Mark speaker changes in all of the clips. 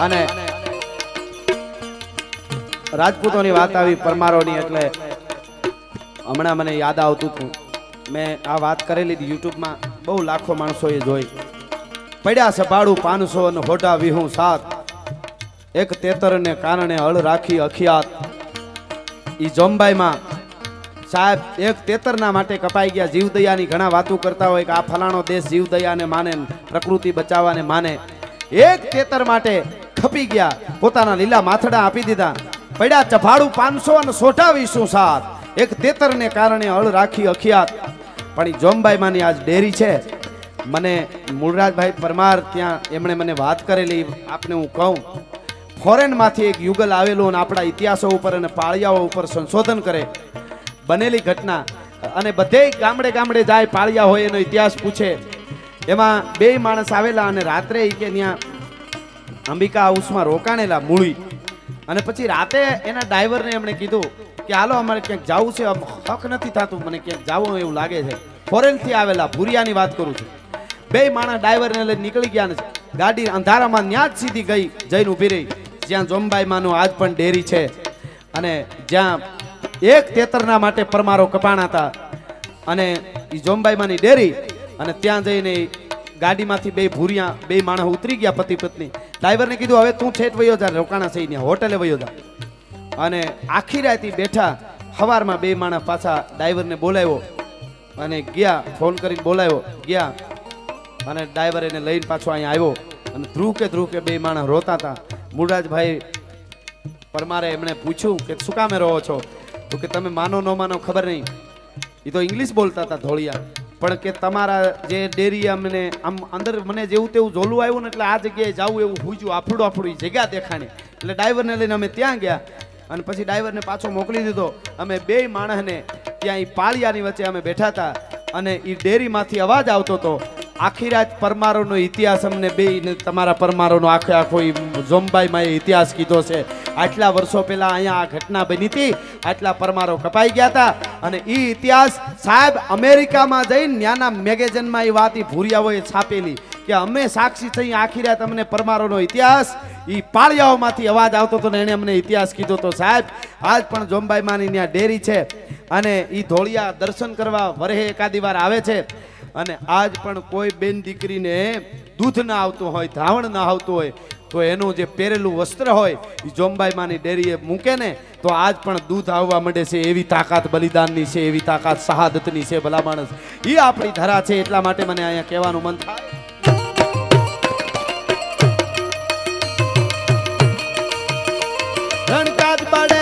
Speaker 1: અને રાજપૂતોની વાત આવી પરમારોની એટલે હમણાં મને યાદ આવતું હતું. મેં આ વાત કરેલી યુટ્યુબમાં. બહુ લાખો માણસોએ જોઈ. પડ્યા સભાડું પાંચસો અને હોટા વિહું સાત. એક તેતરને કારણે હળ રાખી અખિયાત. ઈ જોંબાઈમાં સાહેબ, એક તેતરના માટે કપાઈ ગયા. જીવદયાની ઘણા વાતો કરતા હોય કે આ ફલાણો દેશ જીવદયાને માને પ્રકૃતિ બચાવવાને માને. એક તેતર માટે ખપી ગયા. પોતાના લીલા માથડા આપી દીધા. પડ્યા ચફાડું પાંચસો અને સોઢાવીસું સાત એક તેતરને કારણે અળ રાખી અખિયાત. પણ જોમબાઈ માની આજ ડેરી છે. મને મૂળરાજભાઈ પરમાર ત્યાં એમણે મને વાત કરેલી આપને હું કહું. ફોરેનમાંથી એક યુગલ આવેલું અને આપણા ઇતિહાસો ઉપર અને પાળિયાઓ ઉપર સંશોધન કરે. બનેલી ઘટના. અને બધે ગામડે ગામડે જાય, પાળિયા હોય એનો ઇતિહાસ પૂછે. એમાં બે માણસ આવેલા અને રાત્રે કે ત્યાં અંબિકા હાઉસમાં રોકાણેલા મૂળી. અને પછી રાતે એના ડ્રાઈવરને એમણે કીધું કે, હાલો, અમારે ક્યાંક જવું છે. હક નથી થતું, મને ક્યાંક જવું એવું લાગે છે. ફોરેનથી આવેલા ભુરિયાની વાત કરું છું. બે માણસ ડ્રાઈવરને લઈને નીકળી ગયા ને ગાડી અંધારામાં ન્યા જ સીધી ગઈ, જઈને ઊભી રહી. જ્યાં જોમબાઈ આજ પણ ડેરી છે. અને જ્યાં એક તેતરના માટે પરમારો કપાણા હતા. અને એ જોમબાઈ માની ડેરી, અને ત્યાં જઈને ગાડીમાંથી બે ભૂરિયા, બે માણસ ઉતરી ગયા પતિ પત્ની. ડ્રાઈવરને કીધું, હવે તું છેટ વયો જા, રોકાણા થઈને હોટેલે વયો જા. અને આખી રાતી બેઠા સવારમાં બે માણસ પાછા ડ્રાઈવરને બોલાવ્યો અને ગયા, ફોન કરીને બોલાવ્યો, ગયા. અને ડ્રાઈવર એને લઈને પાછો અહીંયા આવ્યો અને ધ્રુવ કે ધ્રુવ કે બે માણસ રોતા હતા. મુરાજભાઈ પરમારે એમણે પૂછ્યું કે, શું કામે રહો છો? તો કે, તમે માનો ન માનો ખબર નહીં. એ તો ઇંગ્લિશ બોલતા હતા ધોળિયા. પણ કે તમારા જે ડેરી અમને આમ અંદર મને જેવું તેવું જોલું આવ્યું ને એટલે આ જગ્યાએ જવું એવું હુજ્યું, આફડું આફડું જગ્યા દેખાણી. એટલે ડ્રાઈવરને લઈને અમે ત્યાં ગયા અને પછી ડ્રાઈવરને પાછો મોકલી દીધો. અમે બે માણસને ત્યાં એ પાળિયાની વચ્ચે અમે બેઠા હતા અને એ ડેરીમાંથી અવાજ આવતો હતો આખી રાત પરમારોનો ઇતિહાસ અમને બે તમારા પરમારોનો આખે આખો જોમબાઈમાં એ ઇતિહાસ કીધો છે. આટલા વર્ષો પહેલાં અહીંયા આ ઘટના બની હતી. આટલા પરમારો કપાઈ ગયા હતા. અને એ ઇતિહાસ સાહેબ અમેરિકામાં જઈને ત્યાંના મેગેઝિનમાં એ વાત ભૂરિયાઓએ છાપેલી કે અમે સાક્ષી થઈ આખી રાત અમને પરમારોનો ઇતિહાસ એ પાળિયાઓમાંથી અવાજ આવતો હતો ને એણે અમને ઇતિહાસ કીધો તો સાહેબ, આજ પણ જોમબાઈમાની ત્યાં ડેરી છે. અને એ ધોળિયા દર્શન કરવા વરહે એકાદી વાર આવે છે. અને આજ પણ કોઈ બેન દીકરીને દૂધ ના આવતું હોય, ધાવણ ના આવતું હોય, તો એનું જે પહેરેલું વસ્ત્ર હોય એ જોમબાઈ માની ડેરીએ મૂકે ને, તો આજ પણ દૂધ આવવા માંડે છે એવી તાકાત, બલિદાનની છે એવી તાકાત, શહાદતની છે ભલા માણસ. એ આપણી ધરા છે, એટલા માટે મને અહીંયા કહેવાનું મન થાય.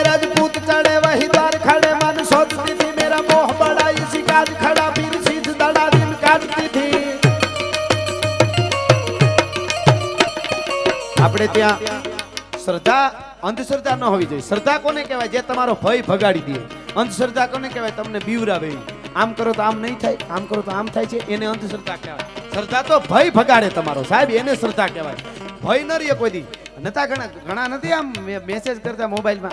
Speaker 1: રાજપૂત ચડે વહીદાર ખડે મન સોચ મેરા મોહ બડાઈ શિકાર ખડા પીર આપણે ત્યાં શ્રદ્ધા, અંધશ્રદ્ધા ન હોવી જોઈએ. શ્રદ્ધા કોને કહેવાય? જે તમારો ભય ભગાડી દે. અંધશ્રદ્ધા કોને કહેવાય? તમને બીવરાવે આમ કરો તો આમ નહીં થાય, આમ કરો તો આમ થાય છે, એને અંધશ્રદ્ધા કહેવાય. શ્રદ્ધા તો ભય ભગાડે તમારો. સાહેબ, એને શ્રદ્ધા કહેવાય. ભય ન રહીએ કોઈ દી. નતા ઘણા ઘણા નથી આમ મેસેજ કરતા મોબાઈલમાં.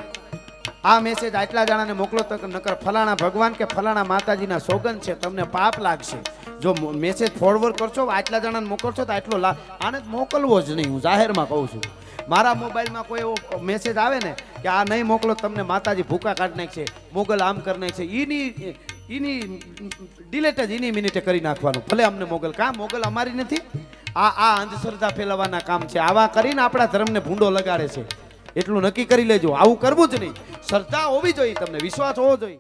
Speaker 1: આ મેસેજ આટલા જણાને મોકલો તો નકર ફલાણા ભગવાન કે ફલાણા માતાજીના સોગંદ છે, તમને પાપ લાગશે. જો મેસેજ ફોરવર્ડ કરશો, આટલા જણાને મોકલશો તો આટલો લા આને મોકલવો જ નહીં, હું જાહેરમાં કહું છું. મારા મોબાઈલમાં કોઈ એવો મેસેજ આવે ને કે આ નહીં મોકલો તમને માતાજી ભૂકા કાઢી નાખશે, મોગલ આમ કરી નાખશે એની એની ડિલેટ જ એની મિનિટે કરી નાખવાનું. ભલે અમને મોગલ કાં મોગલ અમારી નથી? આ આ અંધશ્રદ્ધા ફેલાવવાના કામ છે. આવા કરીને આપણા ધર્મને ભૂંડો લગાડે છે. એટલું નક્કી કરી લેજો. આવું કરવું જ નહીં. શ્રદ્ધા હોવી જોઈએ તમને વિશ્વાસ હોવો જોઈએ.